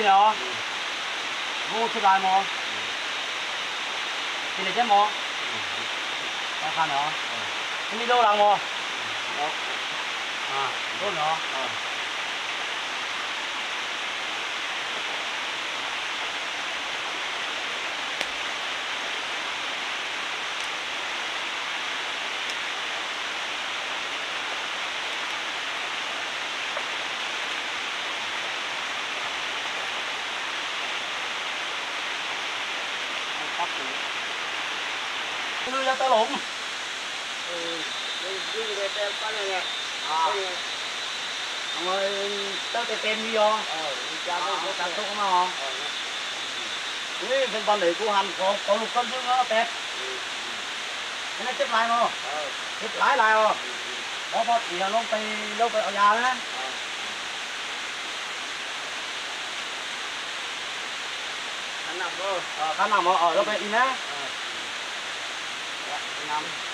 gì nữa vô thứ lại mà thì này chứ mà ra phan nữa. Cái mi đâu làm mà à đâu nữa Đưa ra tao lộn. À. Ông ơi, tao cái tem đi vô. Cha nó có cảm xúc không không? Ui, bên bên này của hành có có lục cân chứ nó tẹp Cái này chết lại mà Chết lại lại mà Đó có thì nó phải lâu phải ở nhà đó Ờ, khả năng mà ở đâu phải in á năm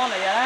ăn món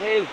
lại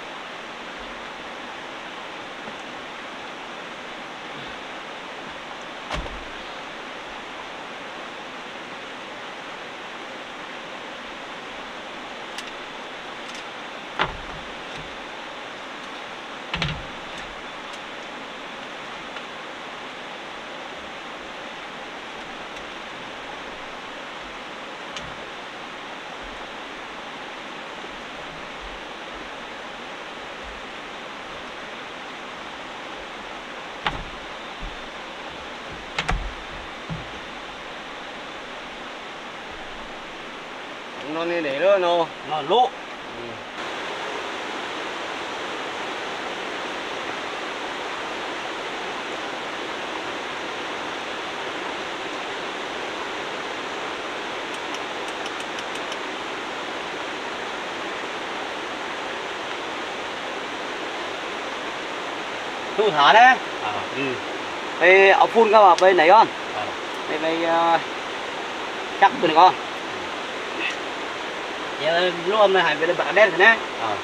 nó đi để nữa nó nó lỗ. Thu thả đấy. À ừ. Bây ông phun các bạn bên này con. À. bây bây ờ, chắc bên con giờ lúc hôm nay hải về đây bạc đen thế nè à. à,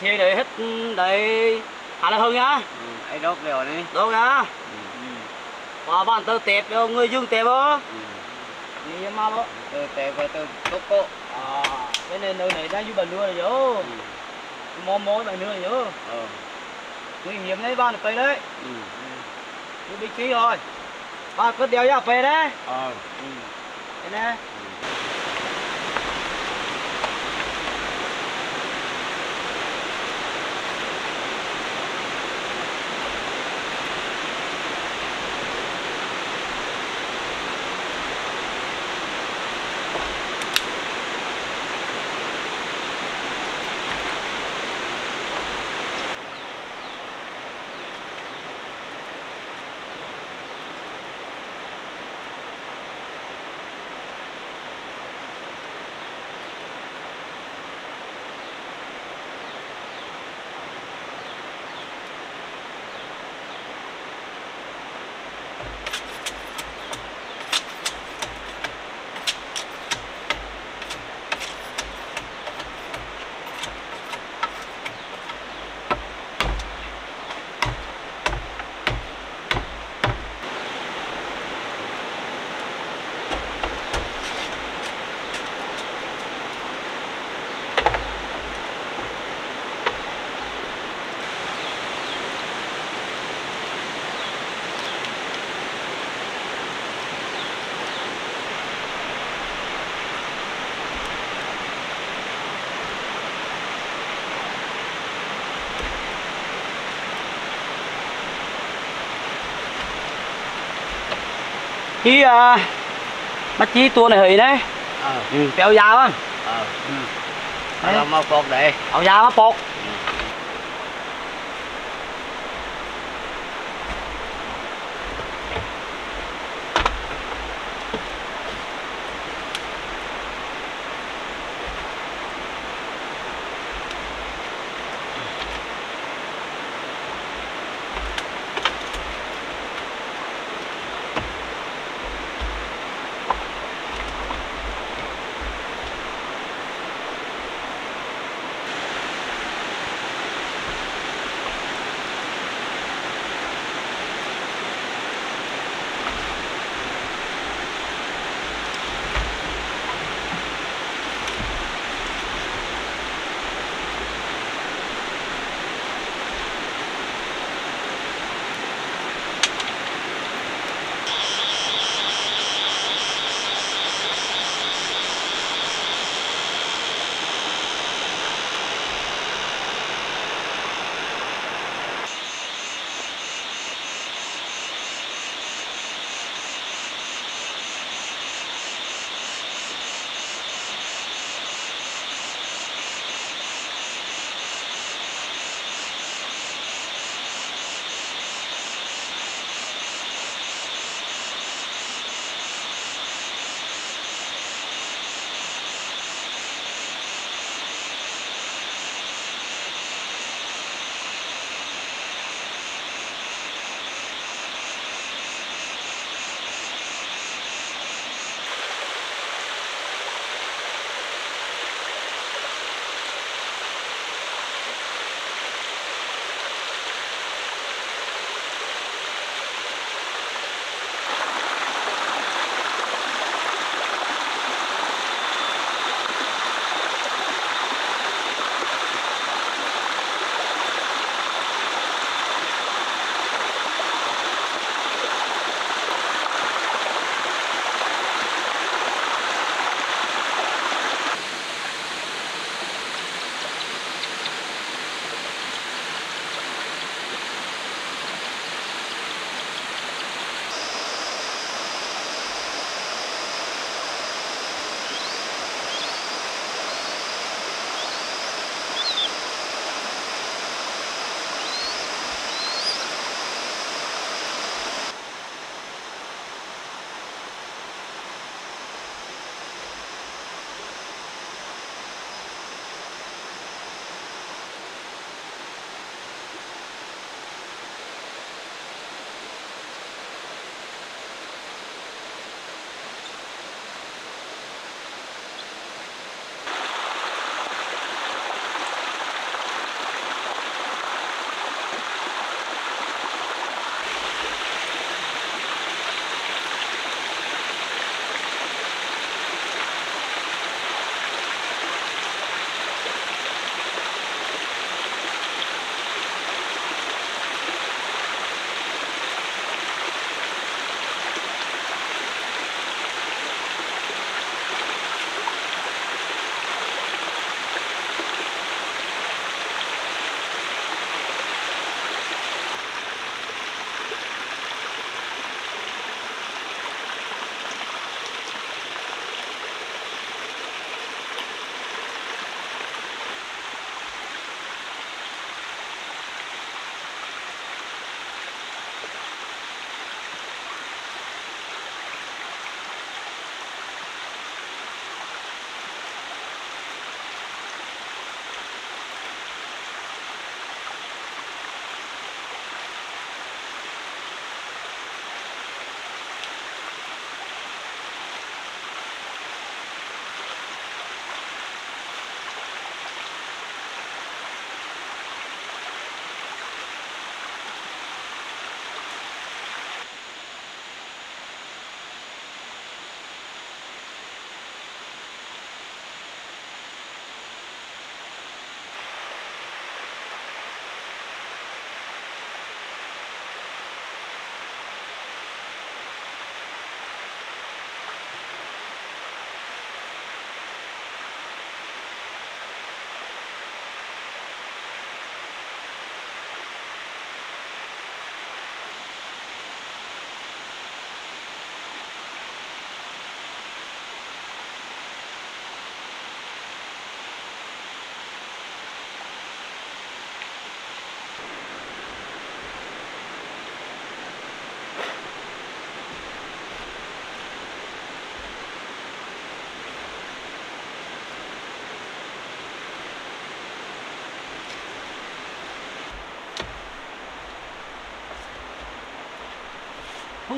thì để hết đấy hà là hơn nhá. Ừ, ấy đốt đều đi. Đâu nhá. Ừ. và bạn tơ tẹp cho người dương á. Ừ. đi mà đó từ tè và từ tốt cô à cái này nơi này đang du bẩn nữa rồi ừ. mò mò bạn rồi ờ nguy hiểm đấy bạn cây đấy. Ừ. đi bị ký rồi. Ba cứ đeo ra về đấy. Ờ. Ừ. thế này chi à bắt chi tua này hì đấy. Ờ. Ừ, béo dao á ờ. Ừ. Đó là mau cột đây áo dao á bột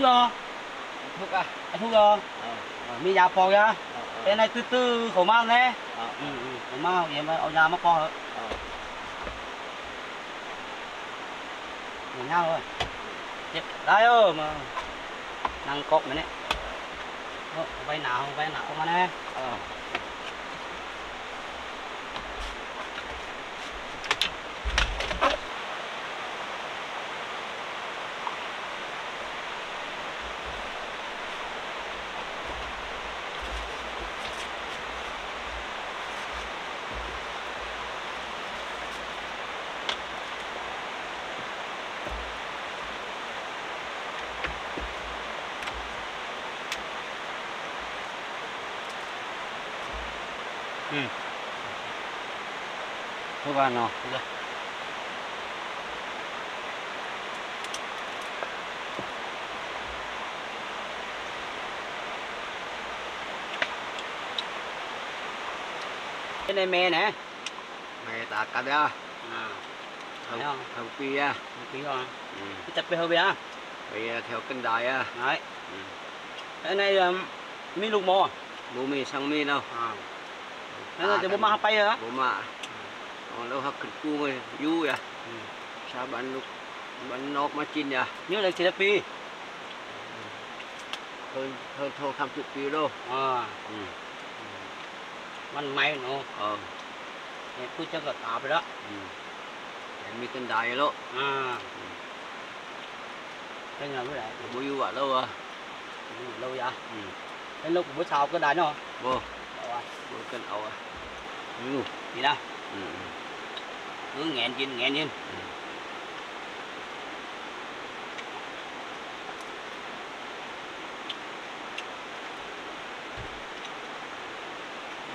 lo thuốc à? Anh thuốc lo ờ. ờ, mi nhà po ra cái này từ từ khổ mau nè ờ, ừ, ừ. khổ mau vậy mà ở nhà mà po hả nhau rồi. Đây ơ mà năng cột mày nè vay nào vay nào không anh em เออ ทุกวันเนาะ Cái này mẹ nè ไม่ตากกันอ่ะ À ทั้ง thấy không ทั้งปีอ่ะ Tí rồi อืม Cái chặt bê hơi bê á ไปแถวกันไดอ่ะ Đấy อืม Cái này là mi lục mò บ่มีช่างมีเนาะ À Cái này thì bố mà bay rồi á บ่มาเอาแล้วฮักขึ้นกูมา อยู่อ่ะ Ừ ชาวบ้านลูกบ้านนอกมากินอ่ะ Nhớ là chỉ là pi เพิ่นเพิ่นโทรทำทุกปีโล À อืม มันไม่เนาะ เออ เนี่ยกูจะก็ตาไปแล้ว อืมแต่มีกันไดโล อ่าเป็นไงไม่ได้ บ่อยู่อ่ะแล้วอ่ะ lâu vậy อืม đến lúc bữa sau cái đài nó บ่ rồi บ่กันเอาอ่ะอยู่ gì đó อืมอืม cứ nghẹn trên nghẹn trên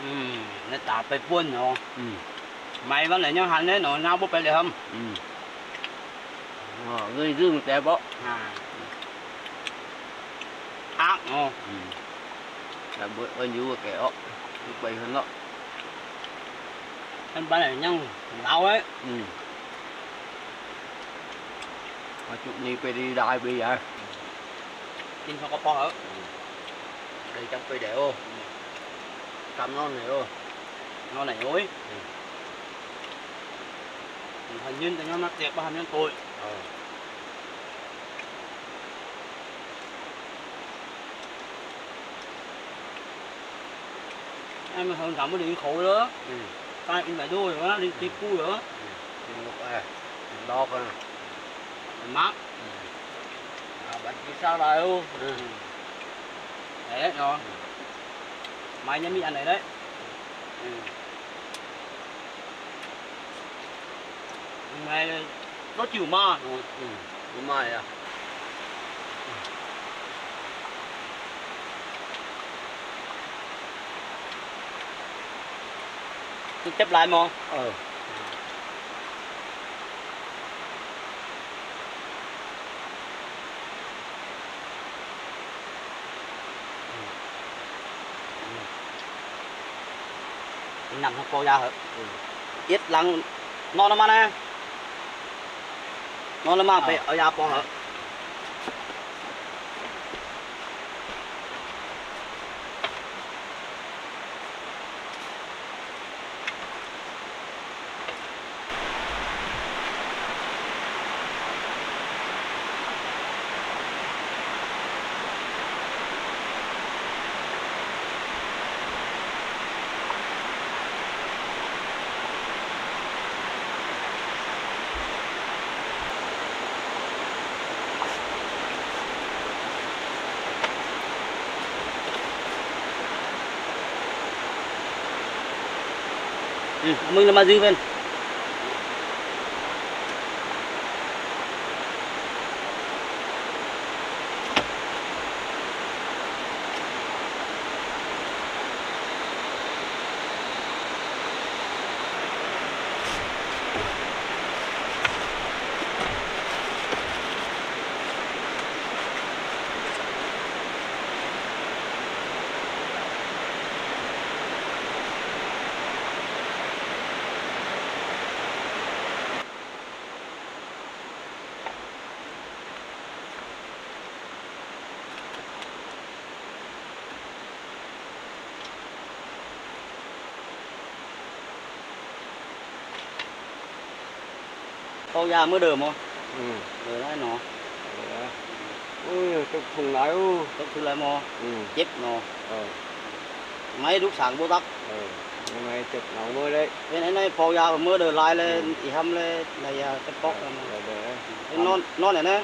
ừ nó tạtไปปุ้นเนาะ อืม mày vẫn lại nhau hành đấy nó nhau bố phải được không อืมอ๋อเงยdươngแต่บ่ à ác ồ อืมแต่บ่เอิ้นอยู่ em bán lại nhau lâu ấy. Ừ. mà chút đi về đi đai bây giờ kinh không có po hở đi trong quay đẻo cầm ngon này ô, ngon này ối. Ừ. hình như thì nó nó tiệc ba hình tôi. Ờ. Ừ. em thường cảm cái điện khổ đó ừ tay cũng phải đôi đó đi tiếp cu nữa thì một ừ. à đo con mắc bạn chỉ sao lại ô, ừ. đấy rồi. Ừ. Mai nhân viên này đấy. Ừ. mai nó chịu ma ừ. mai à. chép lại mà ừ. nằm nó cô ra hả? Ừ. Ít lăng. Nó nó mà nè. Nó nó mà ờ. phải ở nhà bỏ hả? Ừ. ừ, là mà dư bên พอยาเมื่อเดิมมั้ง ừ เออได้เนาะ Đấy. ui tôi không nói u ต้องคืออะไรมอ ừ เจ็บเนาะ ờ ไม่ลูกสางโบตัก ờ nhưng mà chụp nó mới đấy เป็นไอ้ในพอยาเมื่อเดินลายเลยอีทำเลยในยาจะปอกเลยมั้ง để để เป็นนอนนอนไหนนะ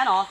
Nhá nó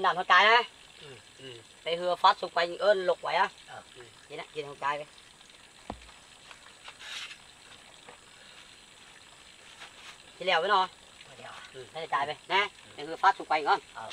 nhìn đàn hoa trái đấy. Ừ, ừ. Đây hừa phát xung quanh ơn lục vậy á. Nhìn ạ, nhìn hoa trái kìa Chị lèo với nó. Đây ừ. là trái về, nè Đây hừa phát xung quanh không? Ờ.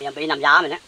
Em bị làm giá mình á.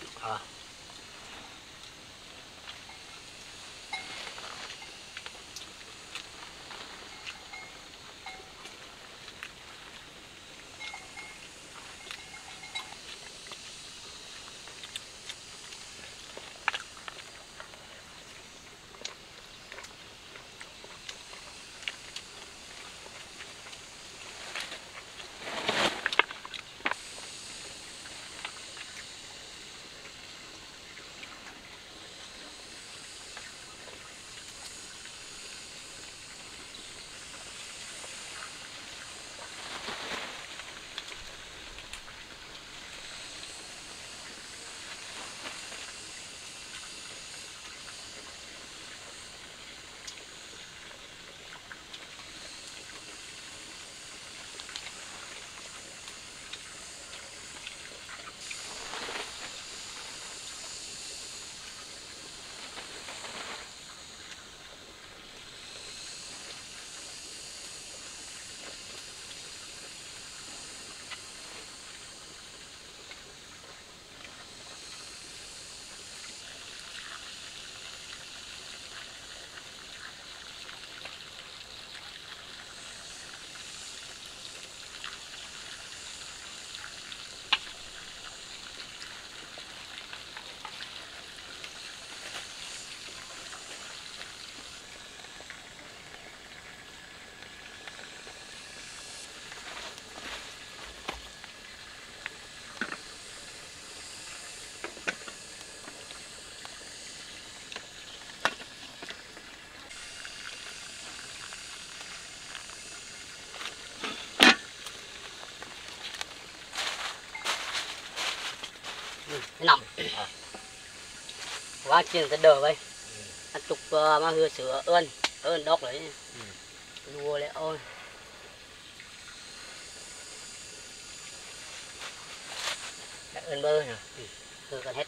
Cái nằm. Quá chuyện sẽ đờ vậy. Ăn chục ờ, mà hưa sữa ơn, ơn đốc lấy. đua lại ôi. Ơn bơ nè. Hưa còn hết.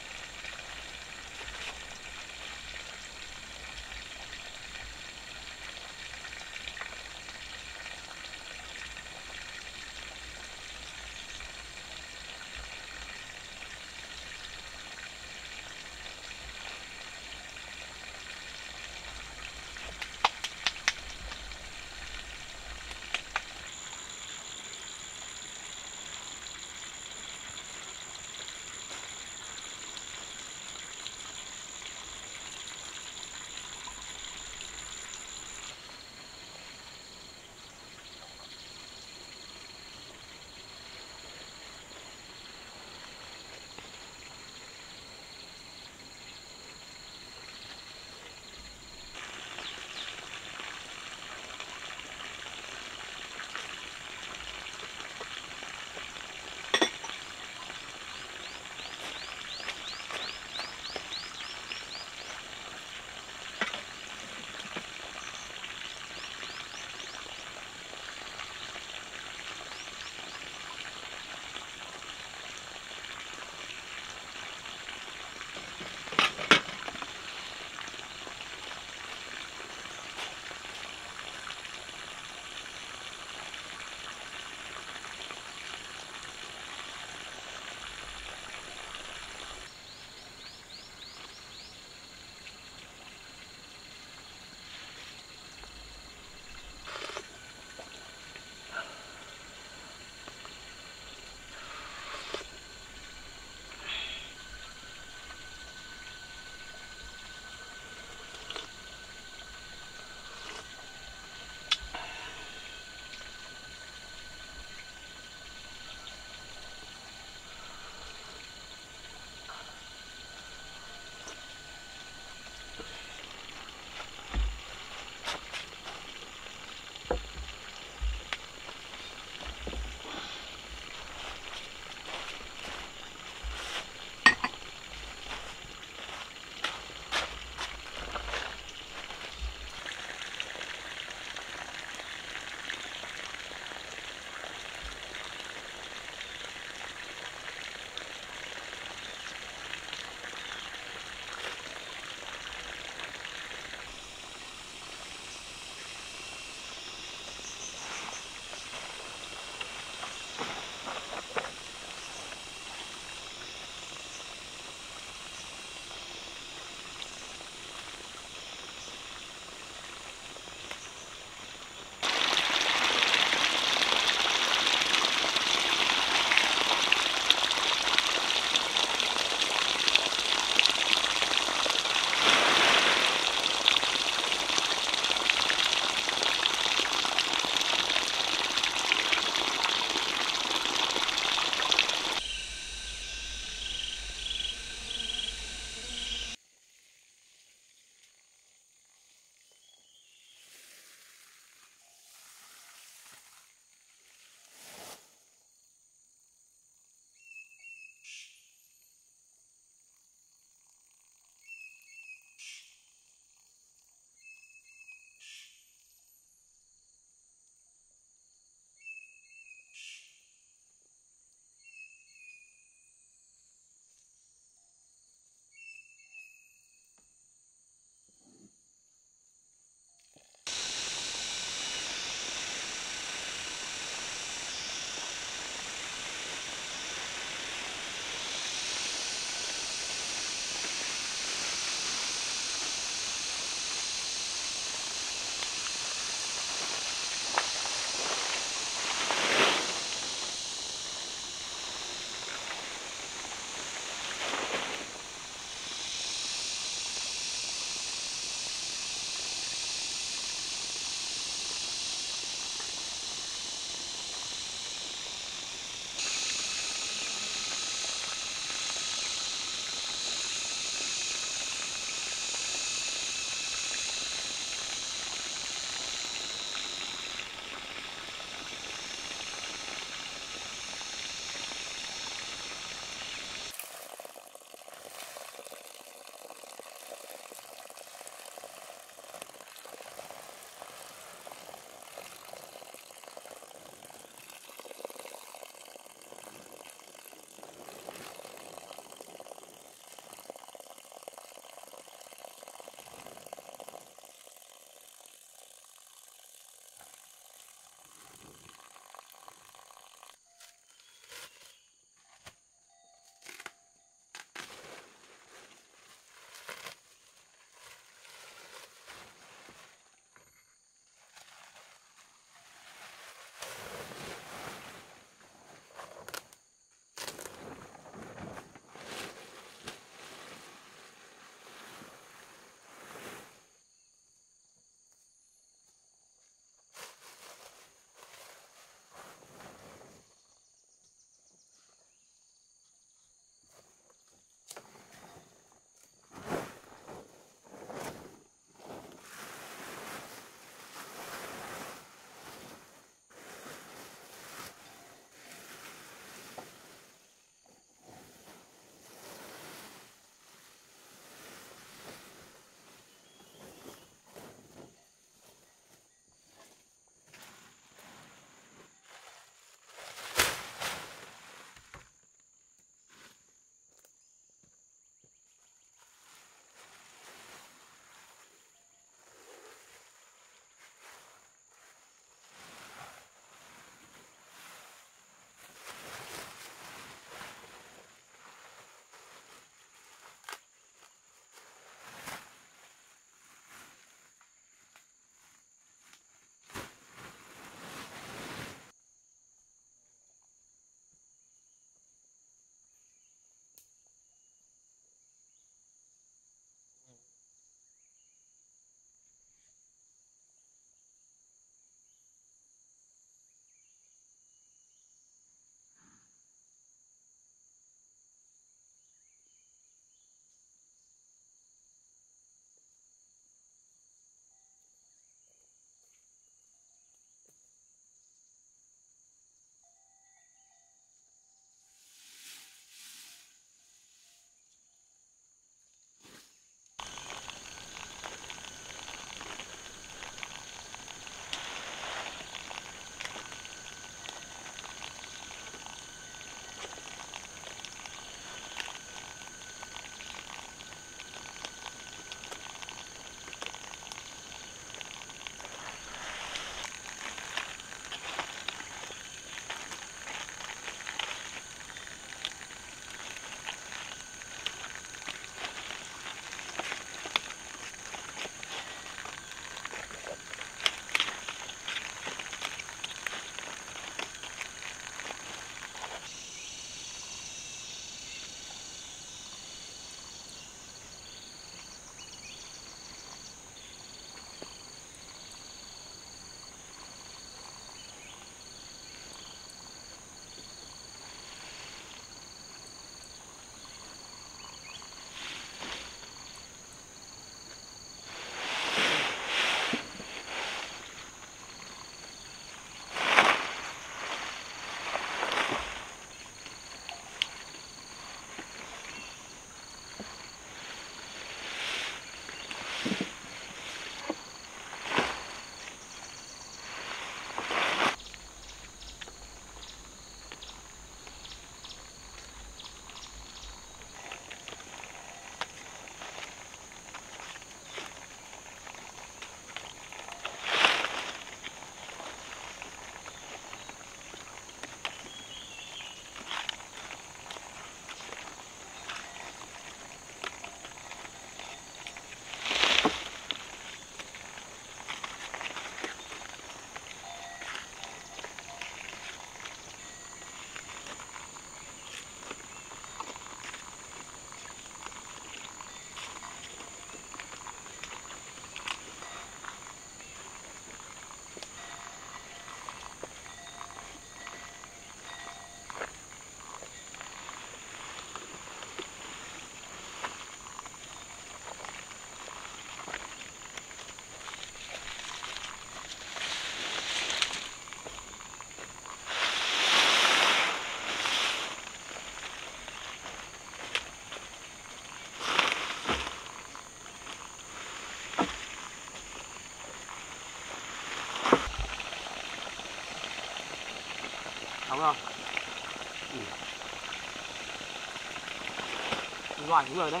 Ngoài cũng rồi đấy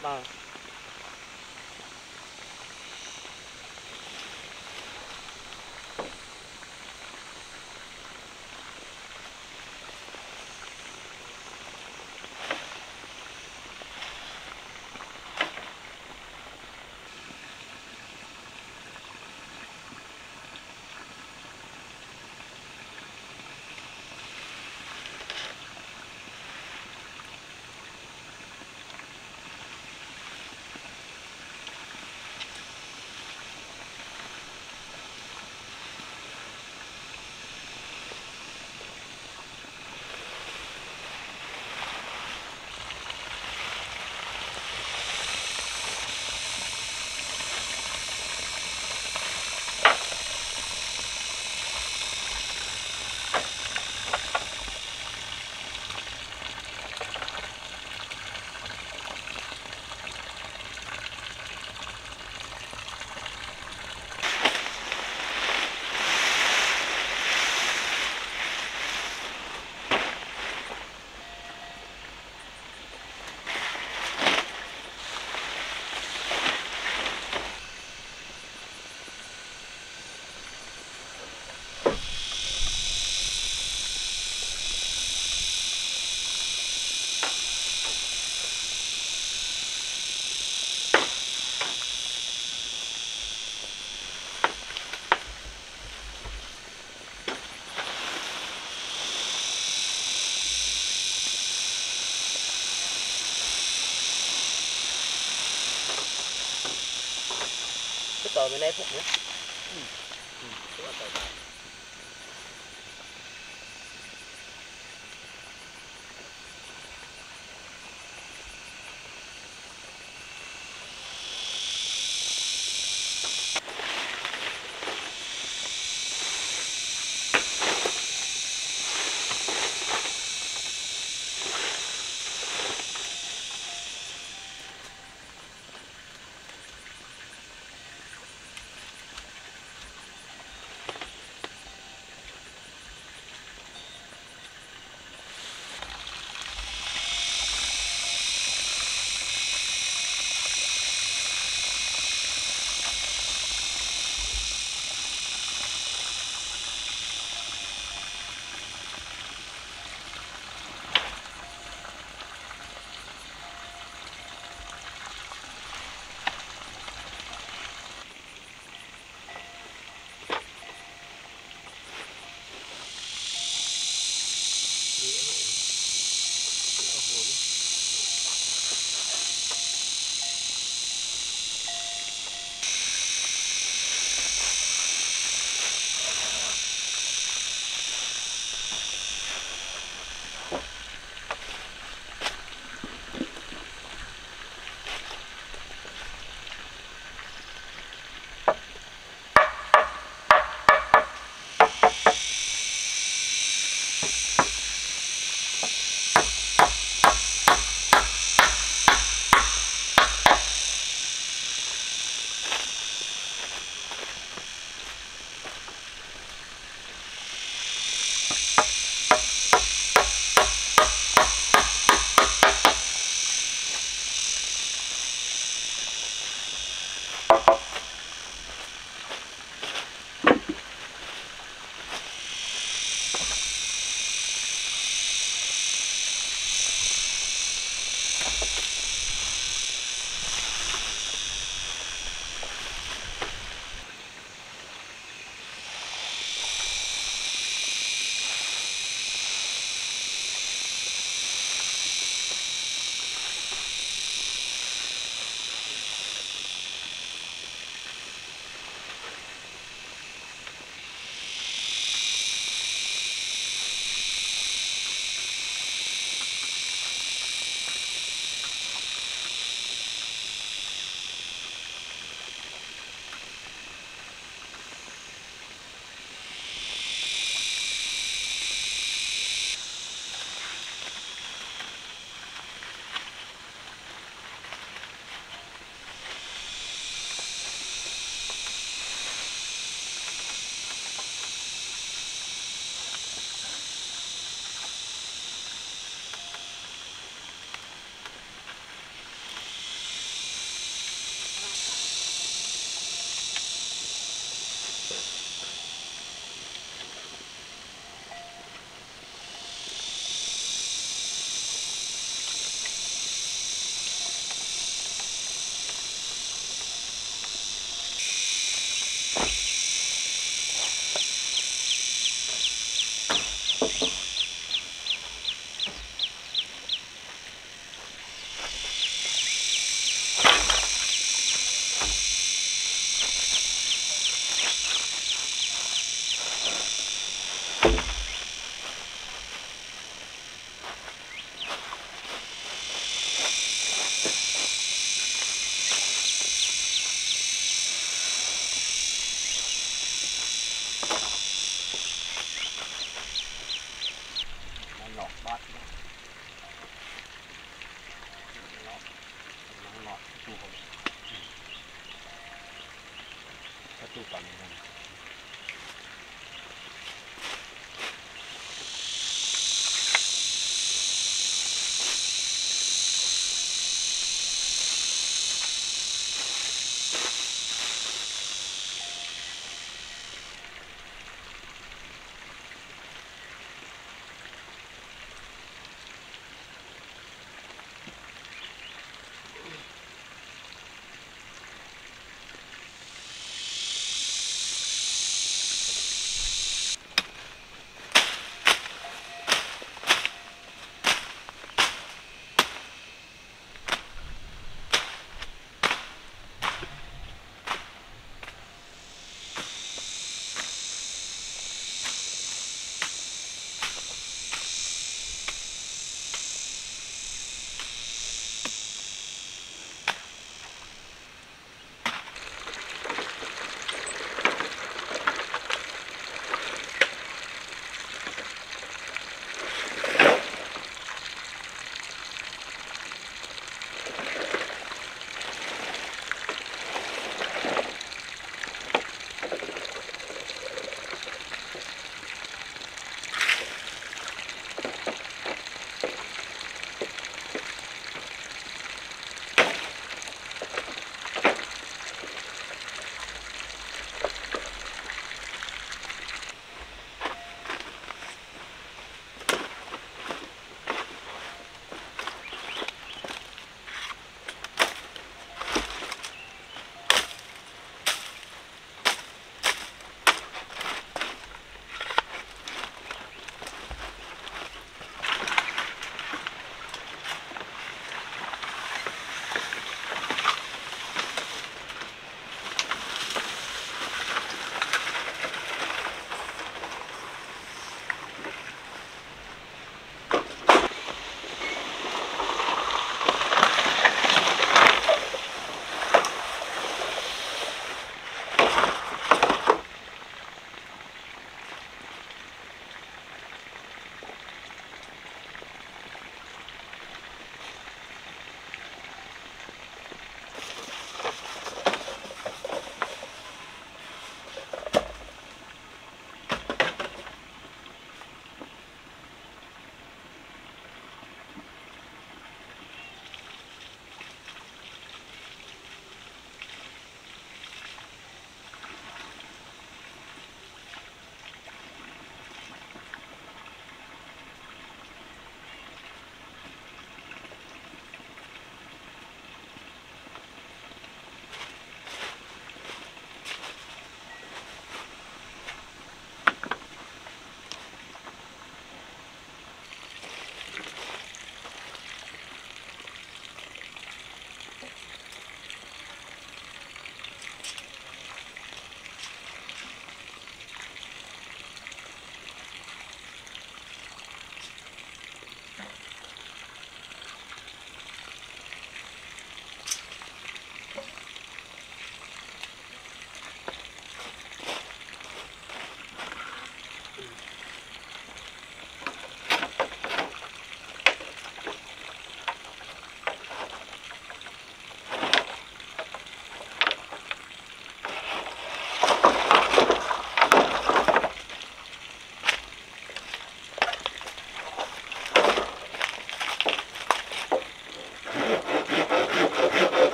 那。Cái tờ bên đây phút nữa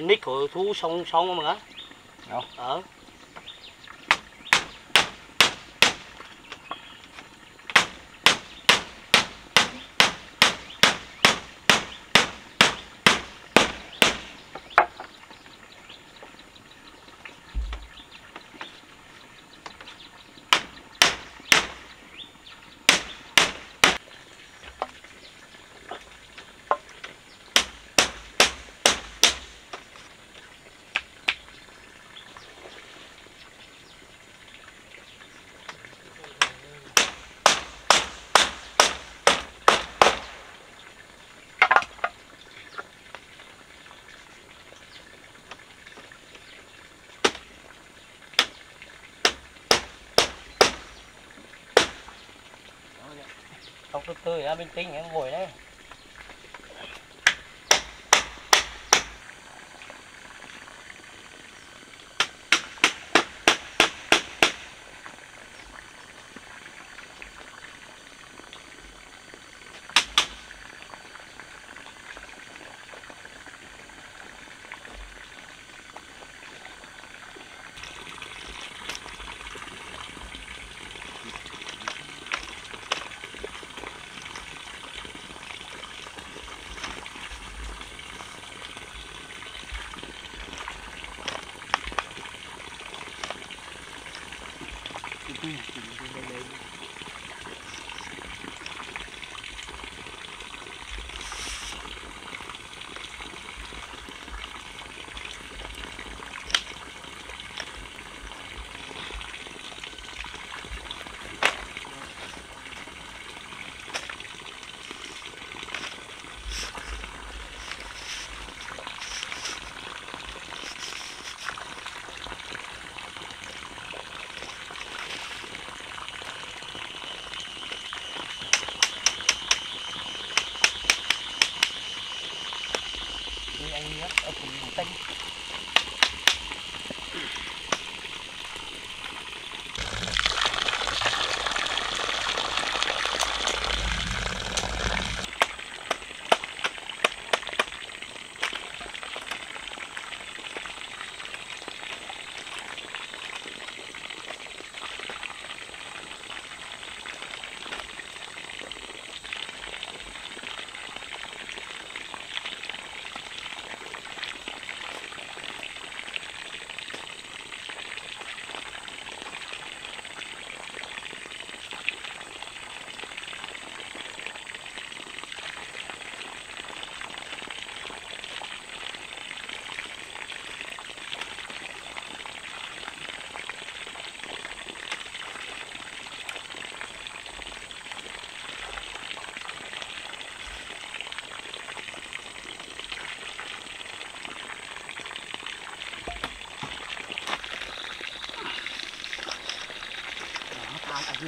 nick của thú sông sông mà á. Ờ. Không từ từ á, bình em ngồi đấy.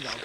Nó ăn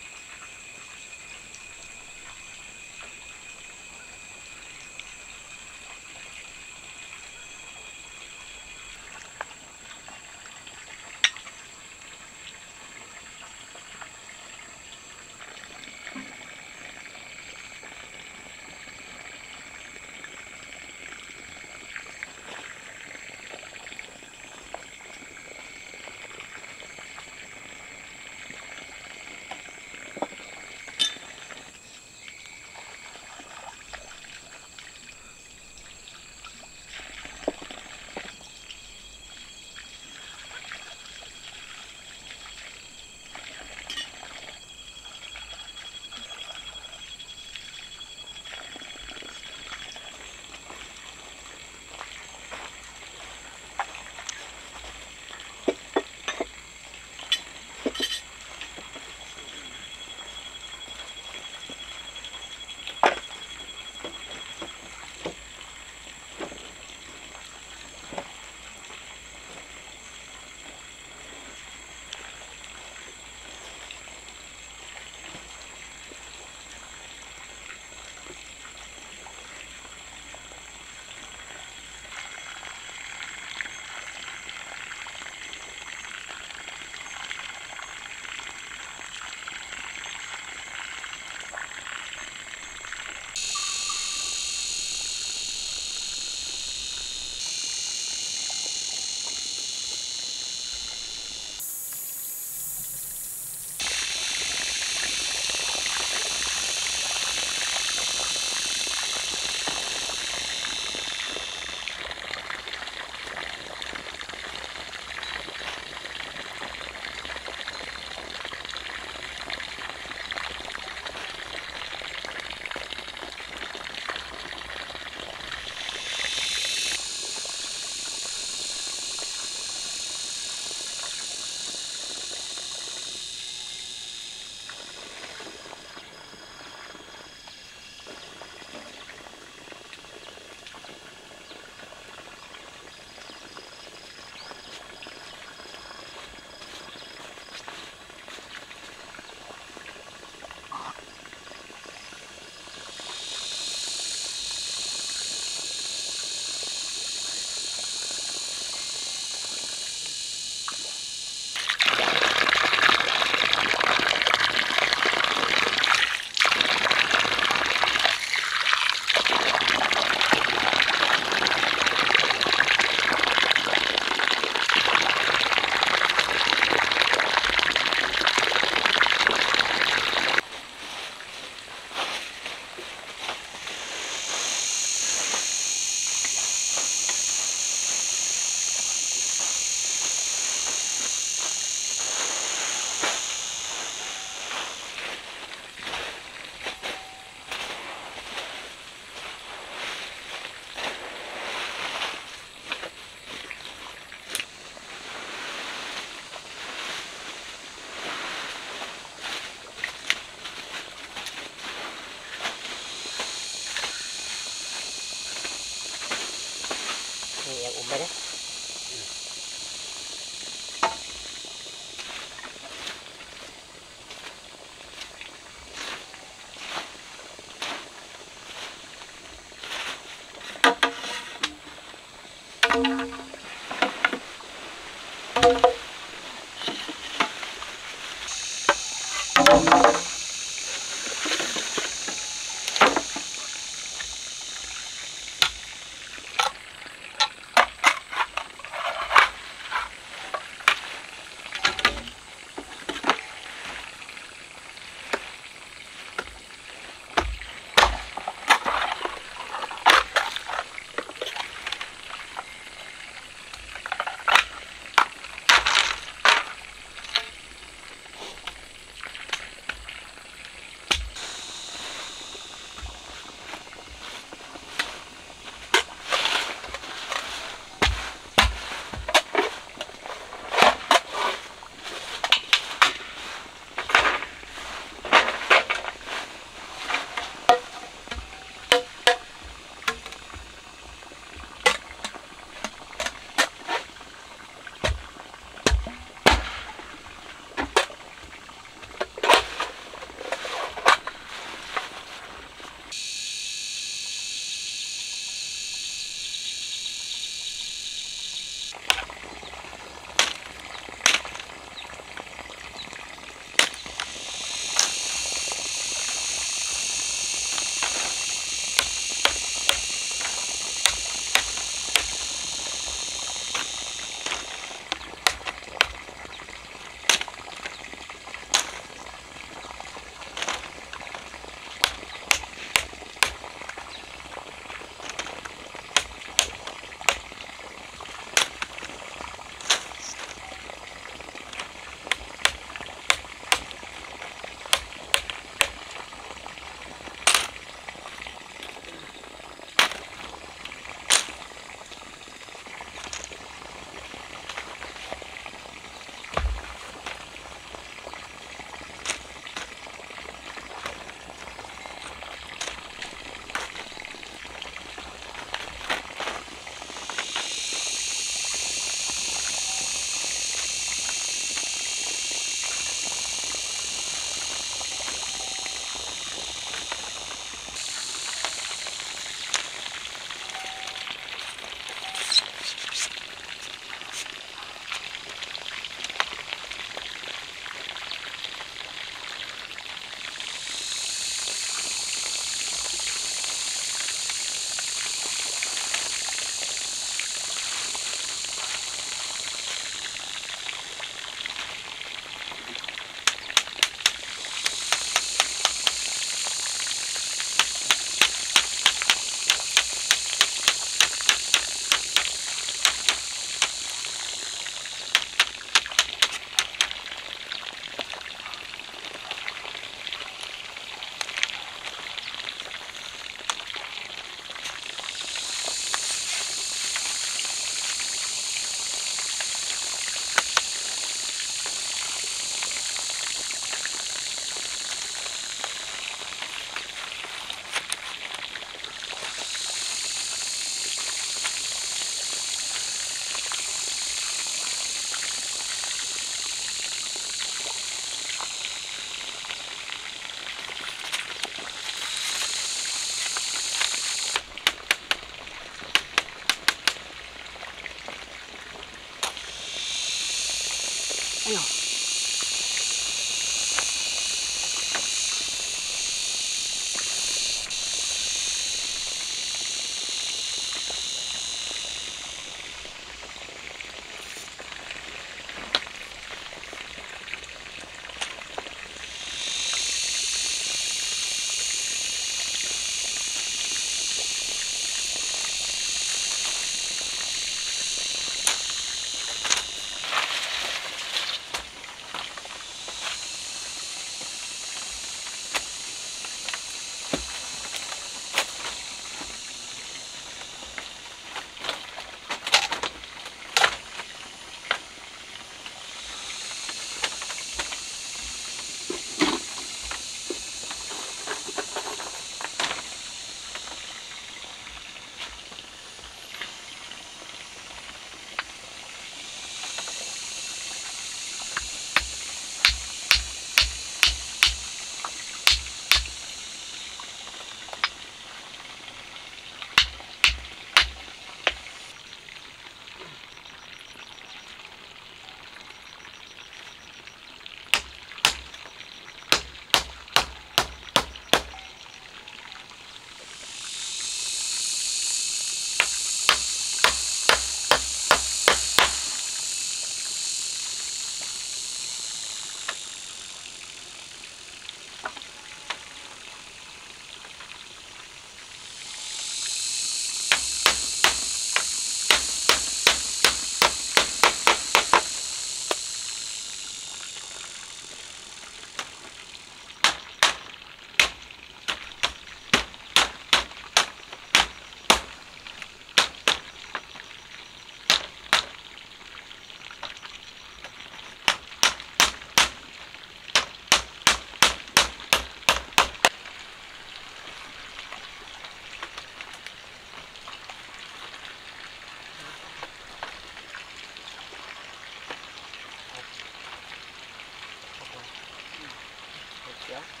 Yeah.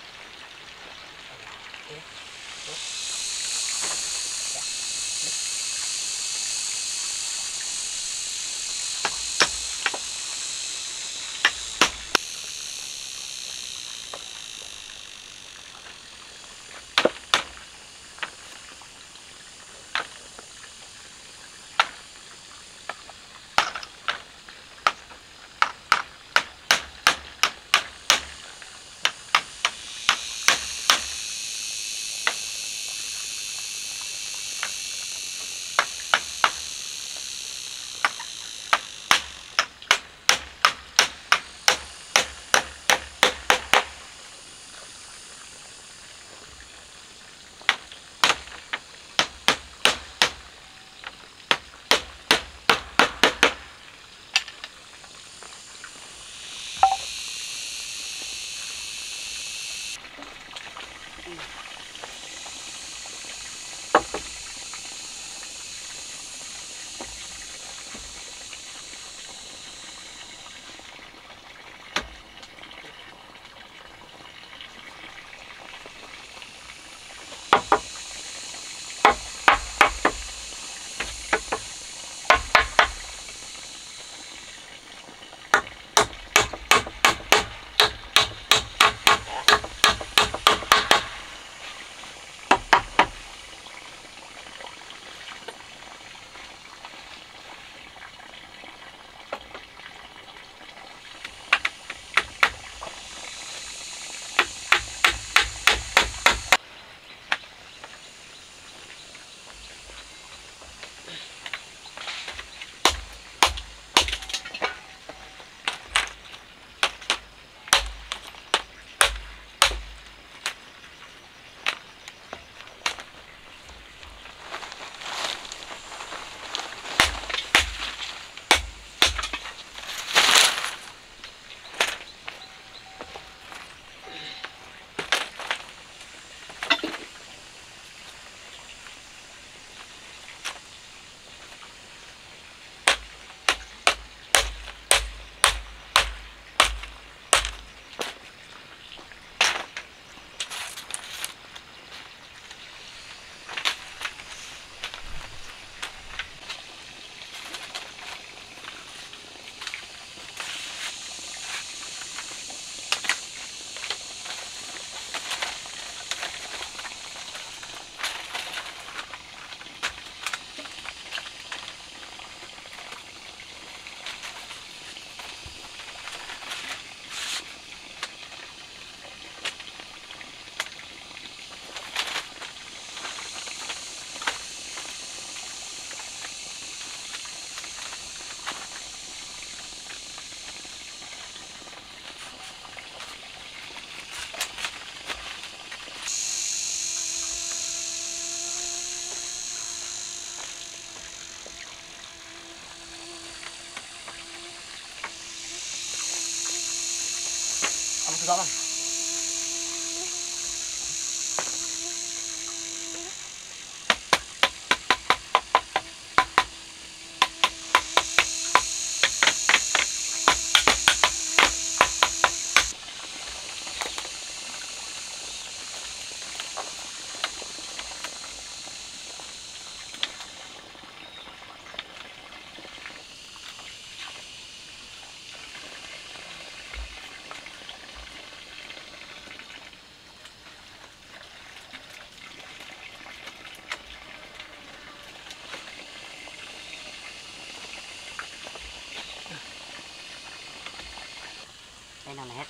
Nào này hết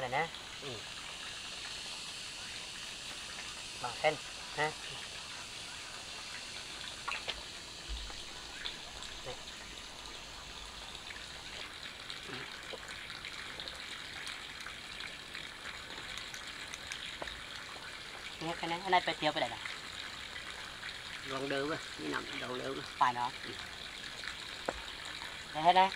này nè. Ừ. bằng khen ha. Đây. Ừ. Nghe cái này, cái này phải còn được á, như nằm đầu được á. phải nó đây hết đây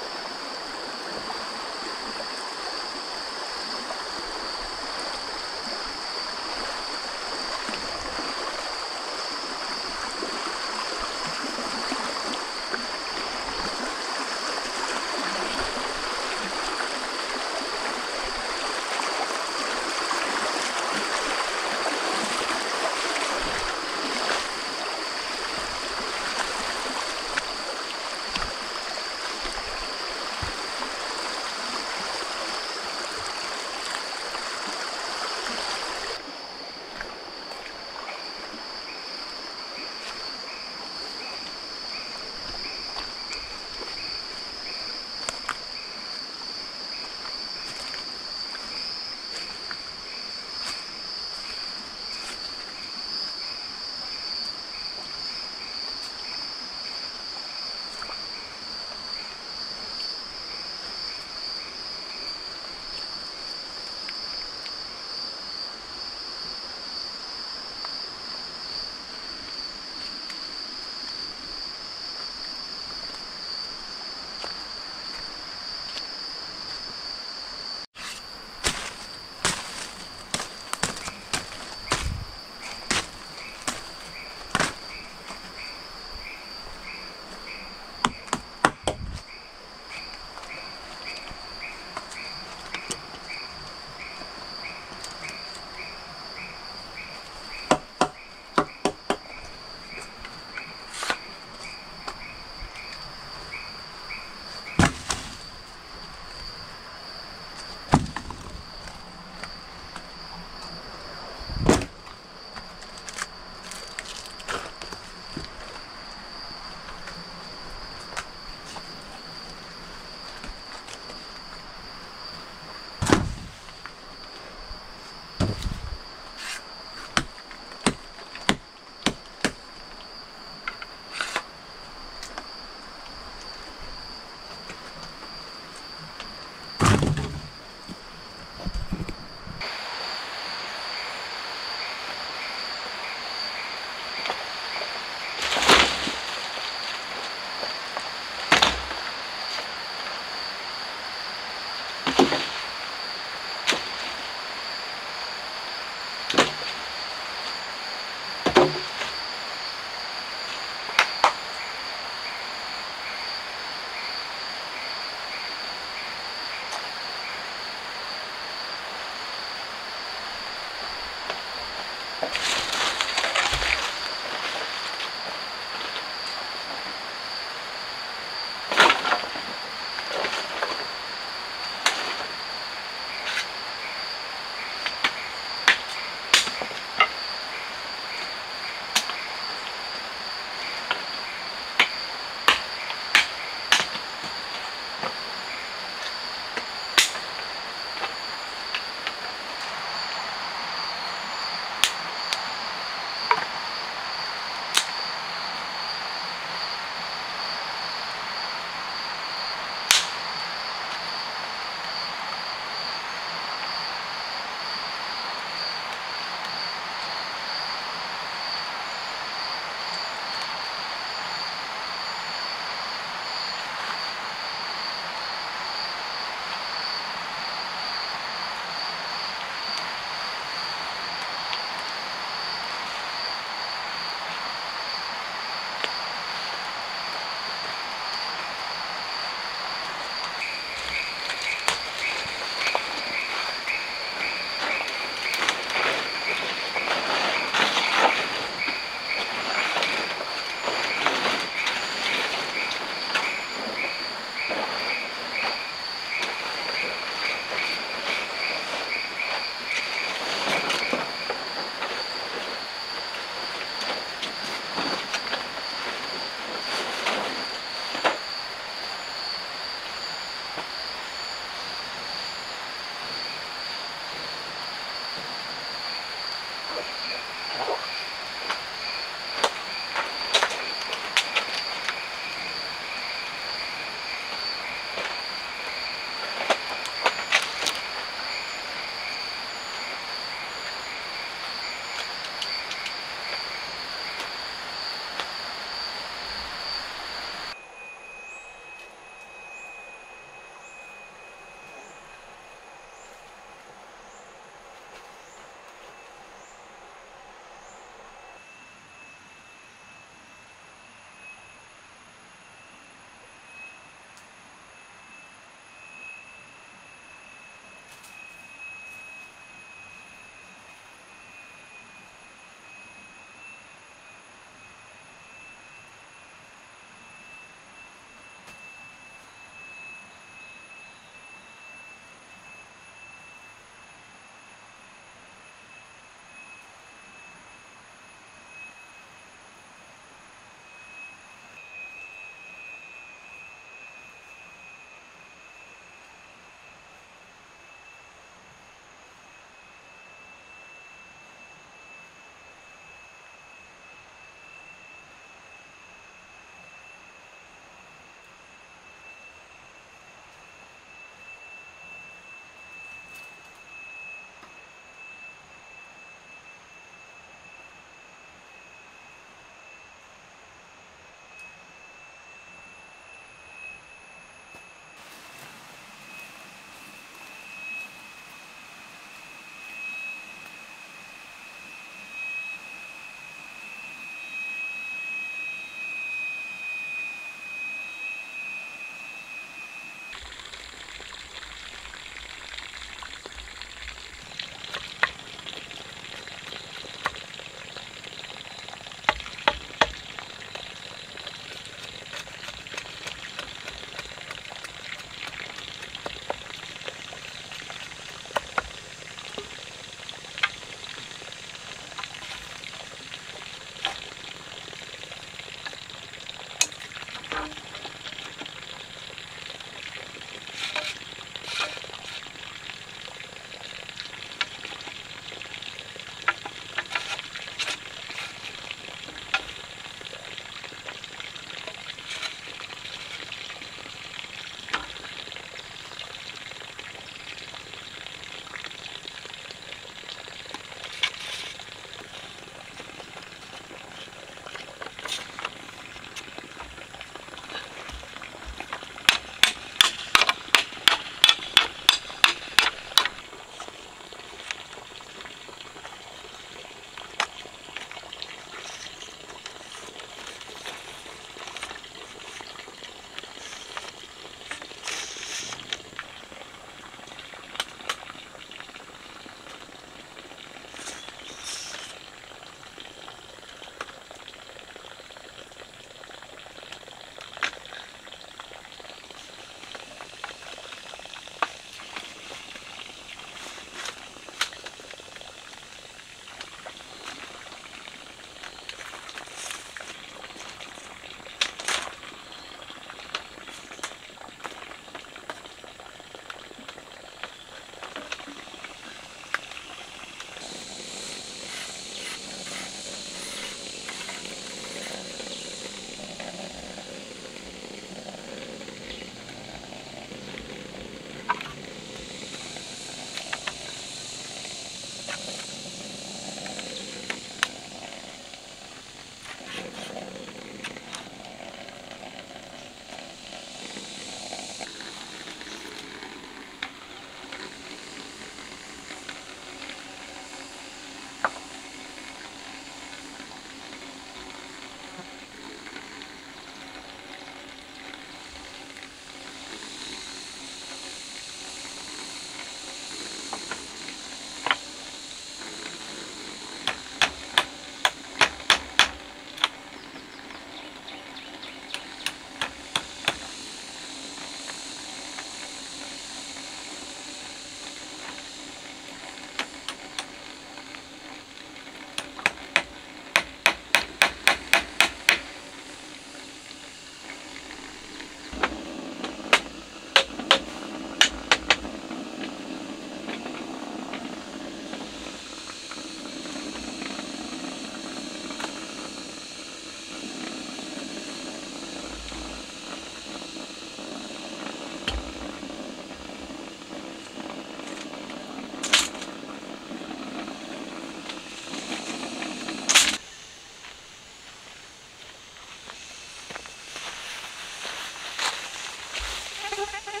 anh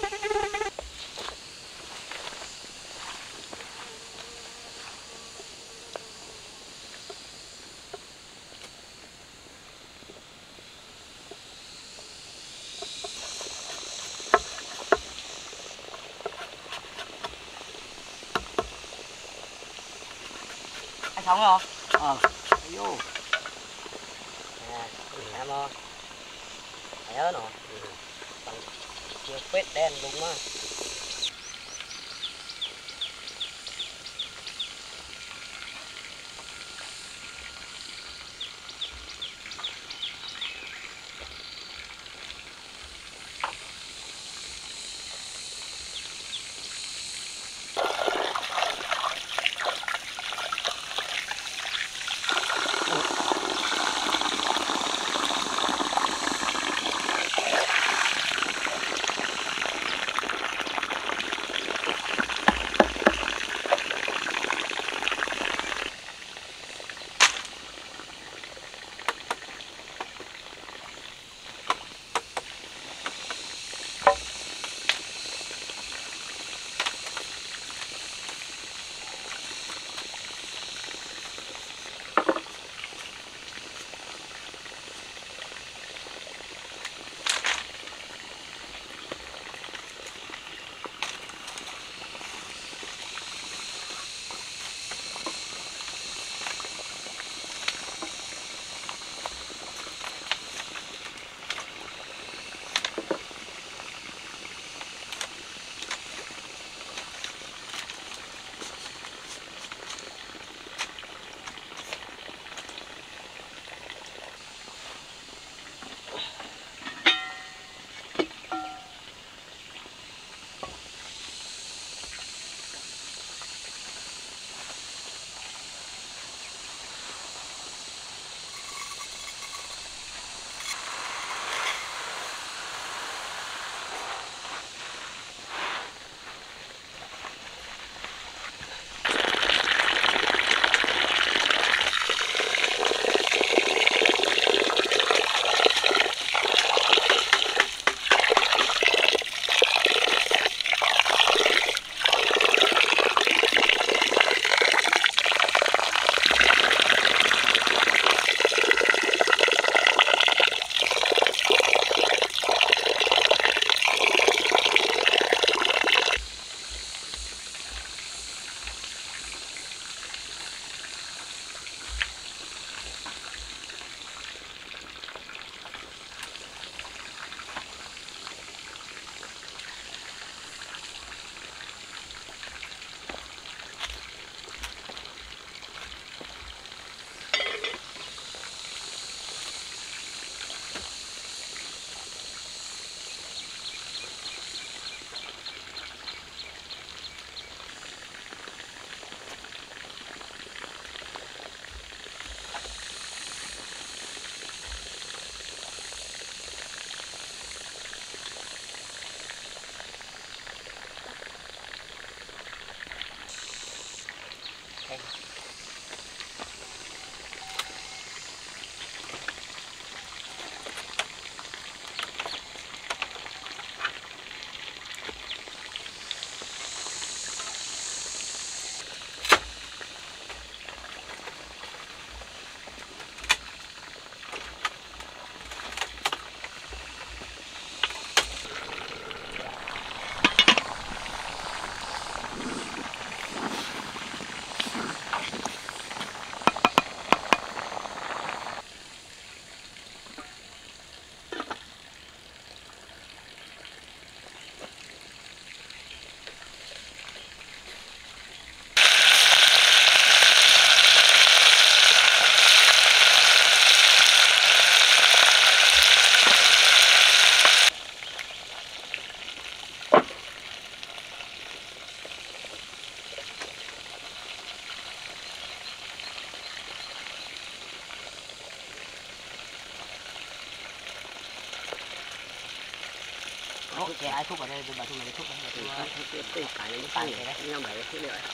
sống không? Ờ. Vô. À, mẹ mo mẹ nó เดี๋ยวเป็ดแดงลงมา 要挨哭啊！这不白送来的，哭啊！这这这，这干的这太厉害了，你要买就买。